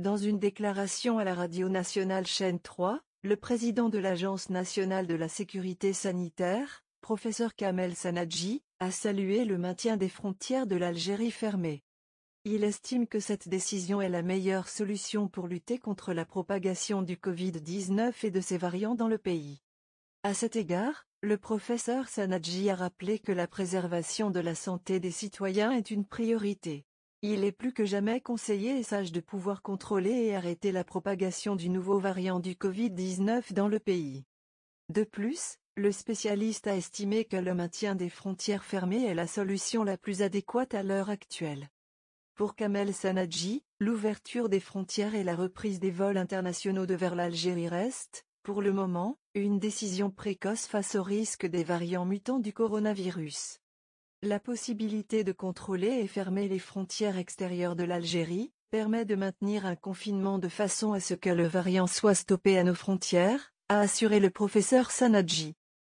Dans une déclaration à la radio nationale chaîne 3, le président de l'Agence nationale de la sécurité sanitaire, professeur Kamel Sanadji, a salué le maintien des frontières de l'Algérie fermées. Il estime que cette décision est la meilleure solution pour lutter contre la propagation du Covid-19 et de ses variants dans le pays. À cet égard, le professeur Sanadji a rappelé que la préservation de la santé des citoyens est une priorité. Il est plus que jamais conseillé et sage de pouvoir contrôler et arrêter la propagation du nouveau variant du Covid-19 dans le pays. De plus, le spécialiste a estimé que le maintien des frontières fermées est la solution la plus adéquate à l'heure actuelle. Pour Kamel Sanadji, l'ouverture des frontières et la reprise des vols internationaux de vers l'Algérie restent, pour le moment, une décision précoce face au risque des variants mutants du coronavirus. La possibilité de contrôler et fermer les frontières extérieures de l'Algérie, permet de maintenir un confinement de façon à ce que le variant soit stoppé à nos frontières, a assuré le professeur Sanadji.